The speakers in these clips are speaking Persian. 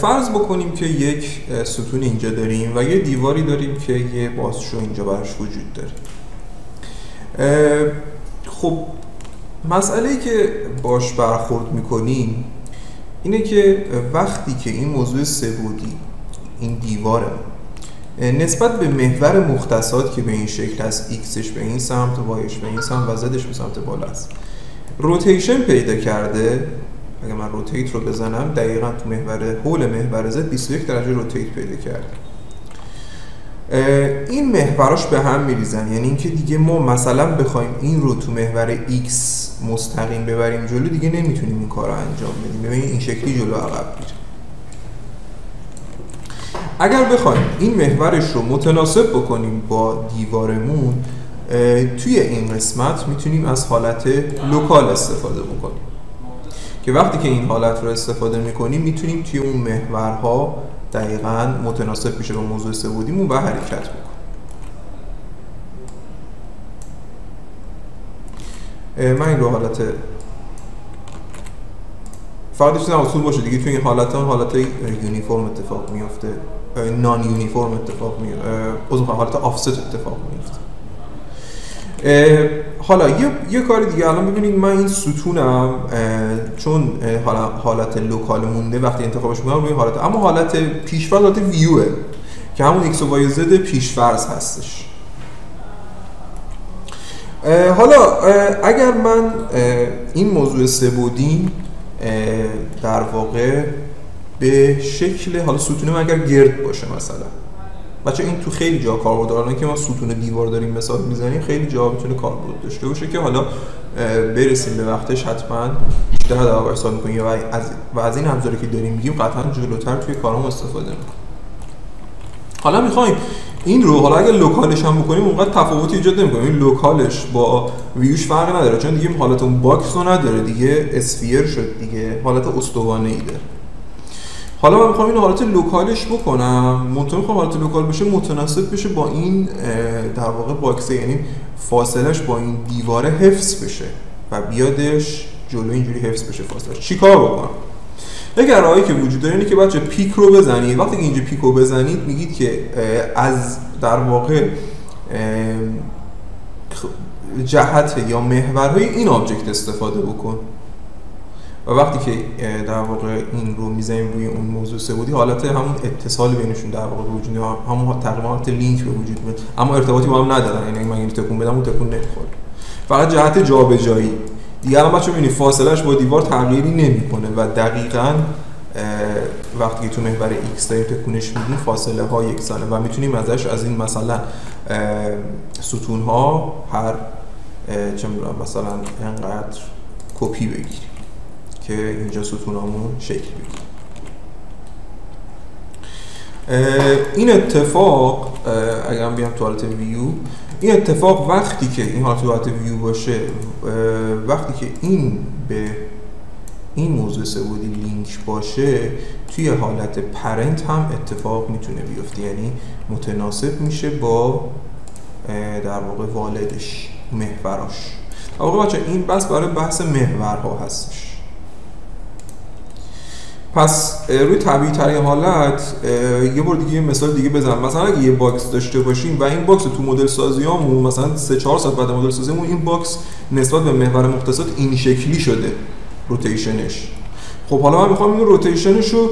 فرض بکنیم که یک ستون اینجا داریم و یه دیواری داریم که یه بازشو اینجا براش وجود داره. خب مسئله که باش برخورد می‌کنیم اینه که وقتی که این موضوع سه بعدی این دیواره نسبت به محور مختصات که به این شکل هست X ش به این سمت Y ش به این سمت و Z ش به سمت بالا است. rotation پیدا کرده اگر من روتیت رو بزنم دقیقا تو محور حول محور زد 21 درجه روتیت پیدا کرده این محوراش به هم میریزن. یعنی اینکه دیگه ما مثلا بخوایم این رو تو محور x مستقیم ببریم جلو دیگه نمی‌تونیم این کار رو انجام بدیم. ببینید این شکلی جلو عقب میره. اگر بخوایم این محورش رو متناسب بکنیم با دیوارمون توی این قسمت می‌تونیم از حالت لوکال استفاده بکنیم. که وقتی که این حالت رو استفاده می‌کنیم می‌تونیم توی اون محورها دقیقا متناسب میشه با موضوع سبودیمون و حرکت بکنیم. من این رو حالت فقط چیزی اصول باشه دیگه توی این حالت ها حالت یونیفرم اتفاق میفته نان یونیفرم اتفاق میفته حالت آفست اتفاق میفته حالا یه, یه کار دیگه الان ببینید من این ستونم چون حالت local مونده وقتی انتخابش می‌کنم روی حالت اما حالت پیشفرض حالت ویوه که همون ایکس و وای زد پیشفرض هستش. حالا اگر من این موضوع سه بعدی در واقع به شکل حالا ستونه اگر گرد باشه مثلا. بچه این تو خیلی جا کاربرد داره که ما ستون دیوار داریم مثال می‌زنیم خیلی جا می‌تونه کاربرد داشته باشه که حالا برسیم به وقتش حتما. بیشتر در سال می‌کنیم و از و از این ابزاری که داریم میگیم قطعا جلوتر توی کارم استفاده می‌کنیم. حالا می‌خوایم این رو حالا اگر local ش هم بکنیم اونقدر تفاوتی ایجاد نمی‌کنه. این local ش با ویوش فرق نداره. چون دیگه حالت اون box رو نداره. دیگه sphere شد دیگه. حالت استوانه ای داره. حالا من می‌خوام این حالت local ش بکنم. منتها می‌خوام حالت local بشه متناسب بشه با این در واقع box ه یعنی فاصلش با این دیواره حفظ بشه و بیادش جلو اینجوری حفظ بشه فاصلش چیکار بکنم؟ یک راهی که وجود داره اینه که بچه pick رو بزنید. وقتی که اینجا pick رو بزنید میگید که از در واقع جهت یا محورهای این object استفاده بکن. و وقتی که در واقع این رو می‌زنیم روی اون موضوع سه بعدی حالت همون اتصال بینشون در واقع وجود همون تقریبا حالت لینک به وجود میاد اما ارتباطی با هم ندارن. یعنی من این تکون بدم اون تکون نمی‌خوره فقط جهت جابجایی. دیگه الان بچه‌ها ببینید فاصلهش با دیوار تغییری نمی‌کنه و دقیقاً وقتی تو محور X داریم تکونش میدیم فاصله ها یکسانه و می‌تونیم ازش از این مثلا ستون ها هر چه مثلا انقدر کپی بگیریم. که اینجا ستونامون شکل بگیره این اتفاق اگر بیام تو حالت ویو این اتفاق وقتی که این حالت حالت ویو باشه وقتی که این به این موضوع سبودی لینک باشه توی حالت پرنت هم اتفاق می‌تونه بیفته. یعنی متناسب میشه با در واقع والدش محوراش. در واقع بچه این بس برای بحث محورها هستش. پس روی طبیعی ترین حالت یه بار دیگه مثال دیگه بزنم. مثلا اگه یه box داشته باشیم و این box تو مدل سازیامون مثلا 3 4 ساعت بعد مدل سازیمون این box نسبت به محور مختصات این شکلی شده rotation ش خب حالا من می‌خوام این rotation ش رو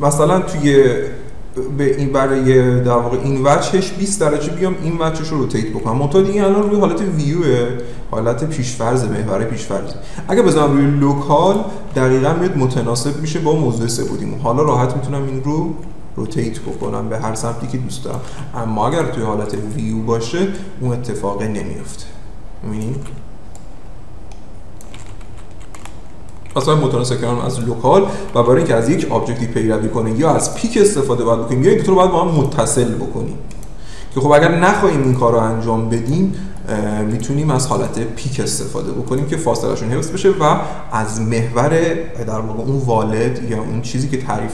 مثلا توی به این برای در واقع این وجهش 20 درجه بیام این وجهش رو rotate بکنم. منتها دیگه الان روی حالت ویو حالت پیشفرض محور پیشفرض اگه بزنم روی local دقیقا میاد متناسب میشه با موضوع سه‌بعدیمون حالا راحت می‌تونم این رو rotate بکنم به هر سمتی که دوست دارم. اما اگر توی حالت ویو باشه اون اتفاق نمیفته می‌بینید متناسب کردن از local و برای اینکه از یک object ی پیروی کنه یا از pick استفاده باید بکنیم یا این دو رو باید با هم متصل بکنیم. که خب اگر نخواهیم این کار رو انجام بدیم می‌تونیم از حالت pick استفاده بکنیم که فاصلهشون حفظ بشه و از محور در واقع اون والد یا اون چیزی که تعریف